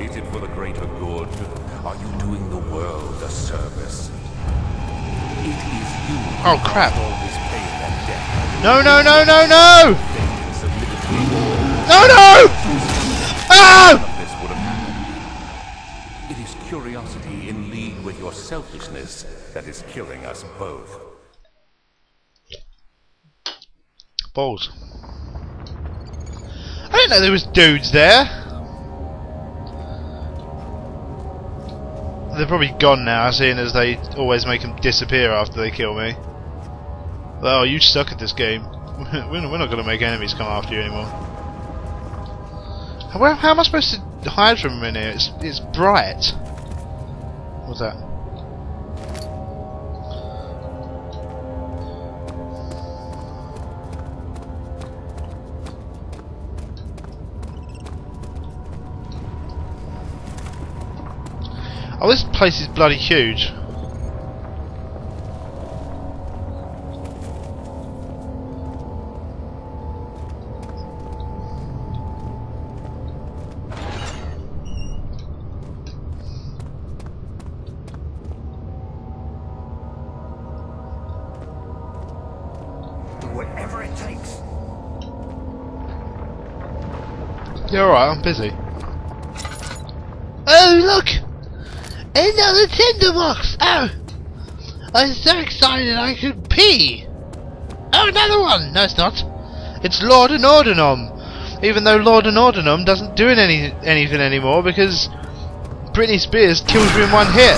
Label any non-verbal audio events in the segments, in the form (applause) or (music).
Is it for the greater good? Are you doing the world a service? It is you Oh, crap. all this pain and death. No, no, no, no, no! Vengeance submitted to you. No, no! Ah! This would have happened. It is curiosity in league with your selfishness that is killing us both. Balls. I didn't know there was dudes there. They're probably gone now, seeing as they always make them disappear after they kill me. Oh, you suck at this game. (laughs) We're not, going to make enemies come after you anymore. How, how am I supposed to hide from them in here? It's, it's bright. What's that? Oh, this place is bloody huge. Do whatever it takes. Yeah, alright, I'm busy. Oh, look! Another tinderbox! Oh! I'm so excited I could pee! Oh, another one! No, it's not. It's Lord and Ordenum. Even though Lord and Ordenum doesn't do any anything anymore because Britney Spears kills you in one hit.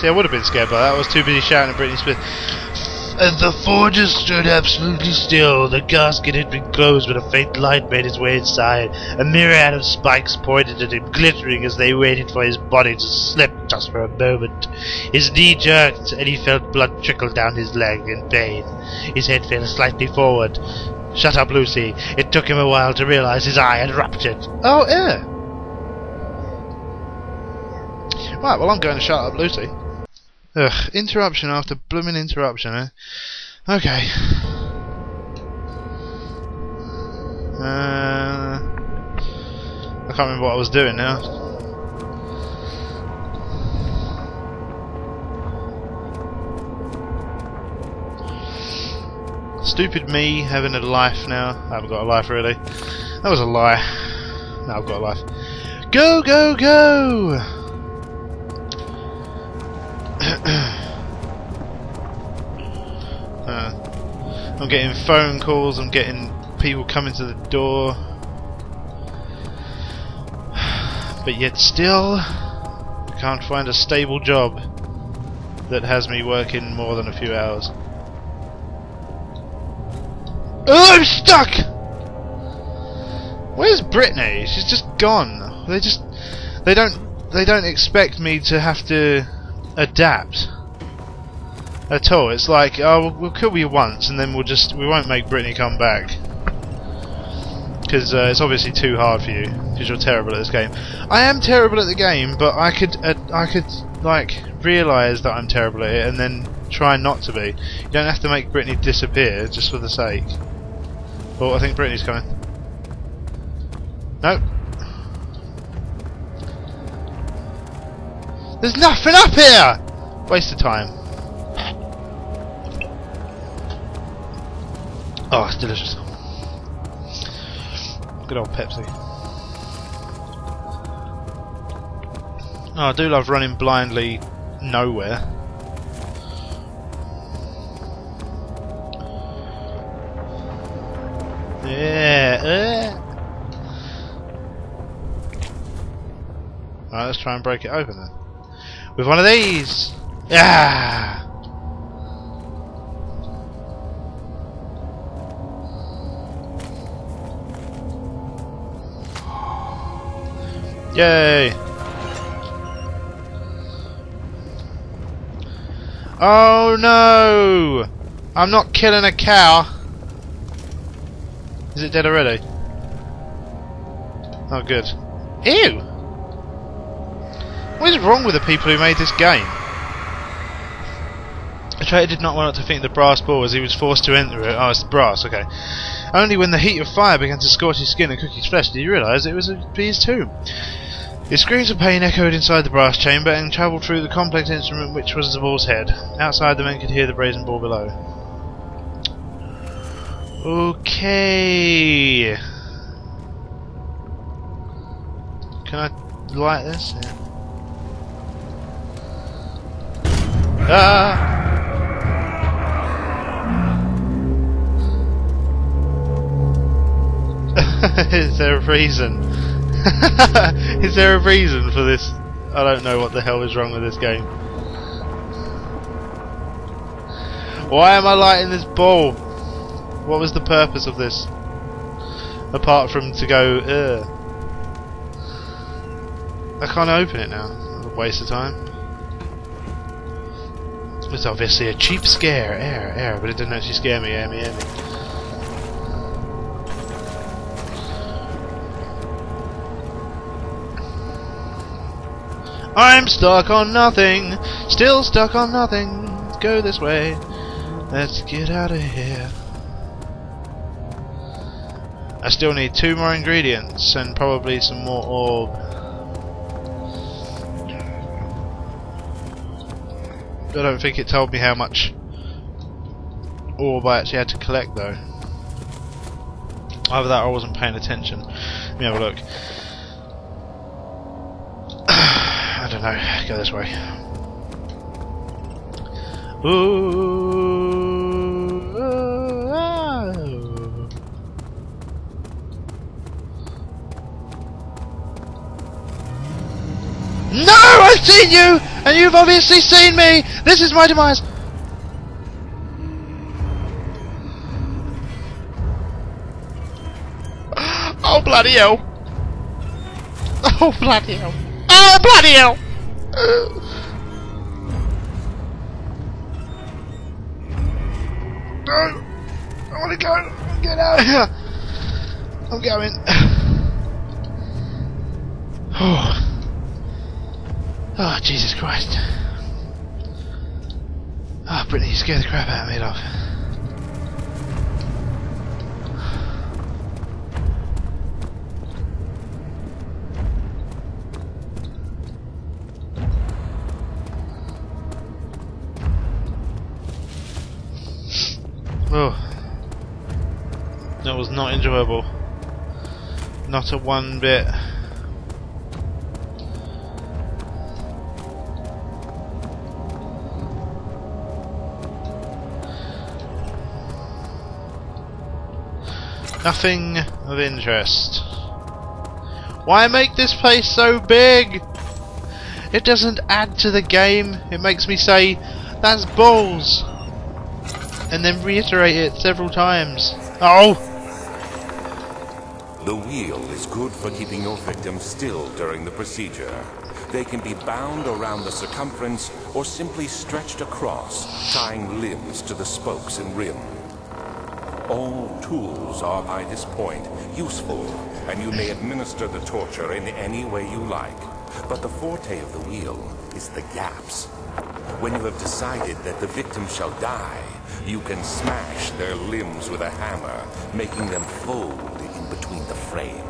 See, I would have been scared by that. I was too busy shouting at Britney Spears. And the forges stood absolutely still. The casket had been closed, but a faint light made its way inside. A myriad of spikes pointed at him, glittering as they waited for his body to slip just for a moment. His knee jerked, and he felt blood trickle down his leg in pain. His head fell slightly forward. Shut up, Lucy. It took him a while to realize his eye had ruptured. Oh, yeah. Right, well, I'm going to shut up, Lucy. Ugh, interruption after blooming interruption, eh? Okay. Uh, I can't remember what I was doing now. Stupid me having a life now. I haven't got a life really. That was a lie. Now I've got a life. Go, go, go! (clears throat) Uh, I'm getting phone calls, I'm getting people coming to the door. (sighs) But yet still, I can't find a stable job that has me working more than a few hours. Oh, I'm stuck! Where's Brittany? She's just gone. They just they don't they don't expect me to have to adapt at all. It's like, oh, we'll, we'll kill you once, and then we'll just we won't make Brittany come back because uh, it's obviously too hard for you because you're terrible at this game. I am terrible at the game, but I could uh, I could like realise that I'm terrible at it and then try not to be. You don't have to make Brittany disappear just for the sake. Oh, I think Brittany's coming. Nope. There's nothing up here! Waste of time. Oh, it's delicious. Good old Pepsi. Oh, I do love running blindly nowhere. Yeah. Uh. Alright, let's try and break it open then. With one of these! Yeah! Yay! Oh no! I'm not killing a cow! Is it dead already? Oh good. Ew! What is wrong with the people who made this game? Atreya did not want to think the brass ball as he was forced to enter it. Oh, it's brass, okay. Only when the heat of fire began to scorch his skin and cook his flesh did he realise it was a bee's tomb. His screams of pain echoed inside the brass chamber and travelled through the complex instrument which was the bull's head. Outside, the men could hear the brazen ball below. Okay. Can I light this? Yeah. Ah! (laughs) Is there a reason? (laughs) is there a reason for this? I don't know what the hell is wrong with this game. Why am I lighting this ball? What was the purpose of this? Apart from to go, Ugh. I can't open it now. A waste of time. It's obviously a cheap scare, air, air, but it didn't actually scare me, air me, air me. I'm stuck on nothing, still stuck on nothing. Let's go this way. Let's get out of here. I still need two more ingredients and probably some more orb. I don't think it told me how much orb I actually had to collect though. Either that or I wasn't paying attention. Let me have a look. (sighs) I don't know. Go this way. Ooh. ah. No! I've seen you! And you've obviously seen me! This is my demise! Oh bloody hell! Oh bloody hell! Oh bloody hell! No! I wanna go! Get out of here! I'm going. (sighs) Oh. Oh, Jesus Christ. Ah, oh, Brittany, you scared the crap out of me, love. Oh. That was not enjoyable. Not a one bit. Nothing of interest. Why make this place so big? It doesn't add to the game. It makes me say, that's balls. And then reiterate it several times. Oh! The wheel is good for keeping your victim still during the procedure. They can be bound around the circumference or simply stretched across, tying limbs to the spokes and rim. All tools are by this point useful, and you may administer the torture in any way you like. But the forte of the wheel is the gaps. When you have decided that the victim shall die, you can smash their limbs with a hammer, making them fold in between the frame.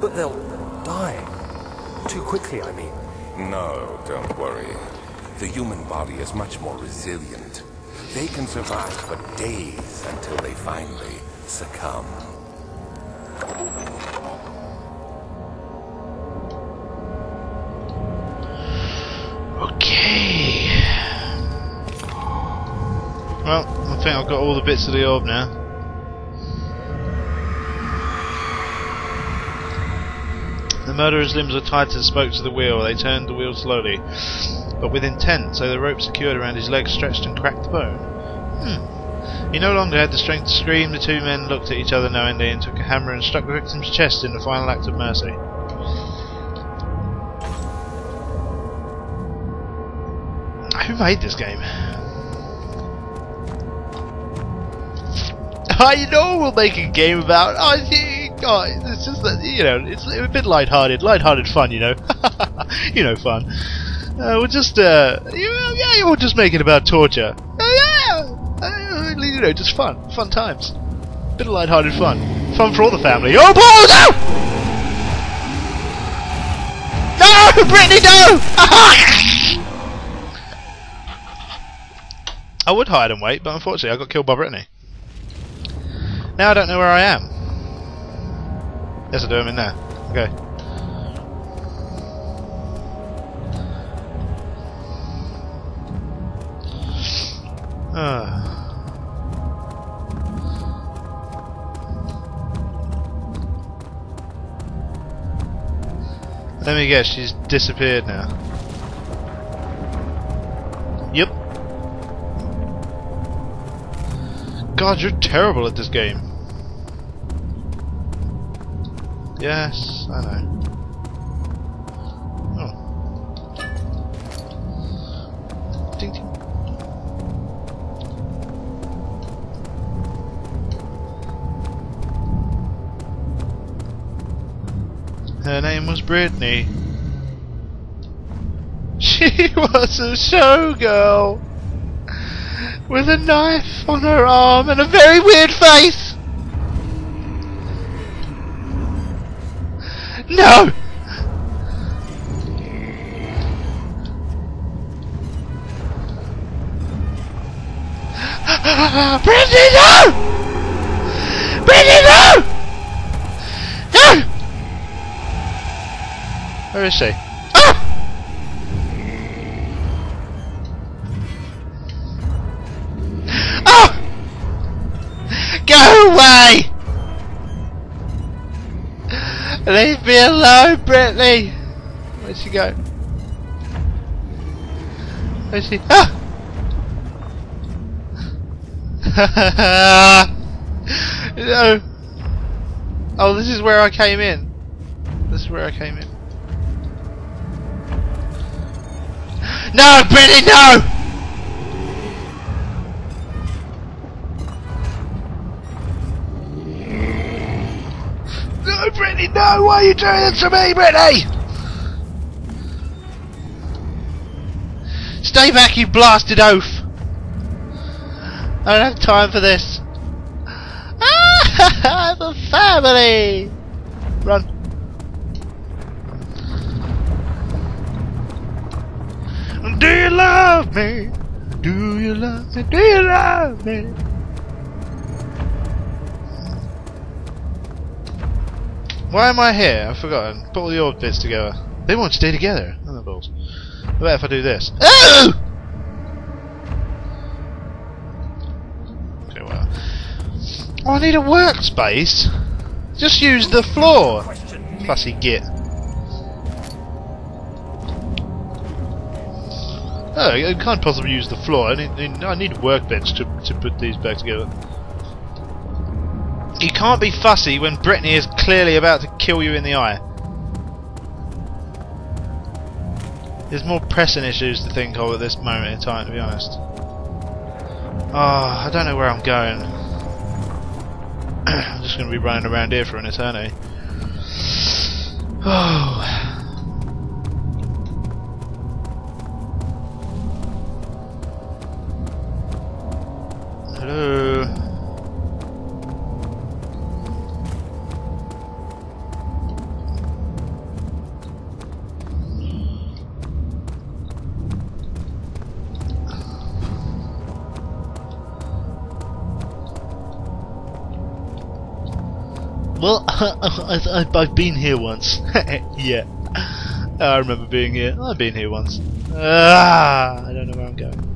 But they'll die. Too quickly, I mean. No, don't worry. The human body is much more resilient. They can survive for days until they finally succumb. Okay. Well, I think I've got all the bits of the orb now. The murderer's limbs were tied to the spokes of the wheel. They turned the wheel slowly, but with intent, so the rope secured around his legs stretched and cracked the bone. Hmm. He no longer had the strength to scream. The two men looked at each other knowingly and took a hammer and struck the victim's chest in the final act of mercy. Who made this game? I know we'll make a game about. Oh, see, oh, it's just that you know, it's a bit light-hearted, light-hearted fun, you know, (laughs) you know, fun. Uh, we'll just, uh, you, yeah, we'll just make it about torture. Uh, yeah, uh, you know, just fun, fun times. Bit of light-hearted fun. Fun for all the family. Oh, balls! No! No! Brittany, no! (laughs) I would hide and wait, but unfortunately I got killed by Brittany. Now I don't know where I am. Yes, I do. I'm in there. Okay. Ah. Let me guess, she's disappeared now. Yep. God, you're terrible at this game. Yes, I know. Name was Brittany. (laughs) She was a showgirl with a knife on her arm and a very weird face. No! Brittany, no! Brittany, no! Where is she? Ah! Oh! Go away! Leave me alone, Brittany! Where'd she go? Where's she? Ah! (laughs) no! Oh, this is where I came in. This is where I came in. No, Brittany, no! No, Brittany, no! Why are you doing this to me, Brittany? Stay back, you blasted oaf! I don't have time for this. I have a family! Run. Do you love me? Do you love me? Do you love me? Why am I here? I've forgotten. Put all the old bits together. They won't stay together. Oh, the balls. What about if I do this? Oh! (coughs) Okay, well. Oh, I need a workspace. Just use the floor. Fussy git. Oh, I can't possibly use the floor. I need, I need a workbench to, to put these back together. You can't be fussy when Brittany is clearly about to kill you in the eye. There's more pressing issues to think of at this moment in time, to be honest. Oh, I don't know where I'm going. (clears throat) I'm just going to be running around here for an eternity. (sighs) Oh. (laughs) I've, I've been here once. (laughs) yeah. I remember being here. I've been here once. Ah, I don't know where I'm going.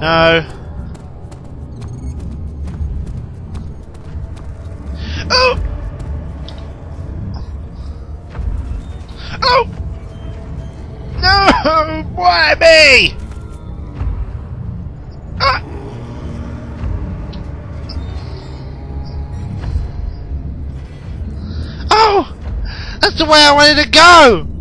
No. Oh! No! Why me? Ah! Oh! That's the way I wanted to go!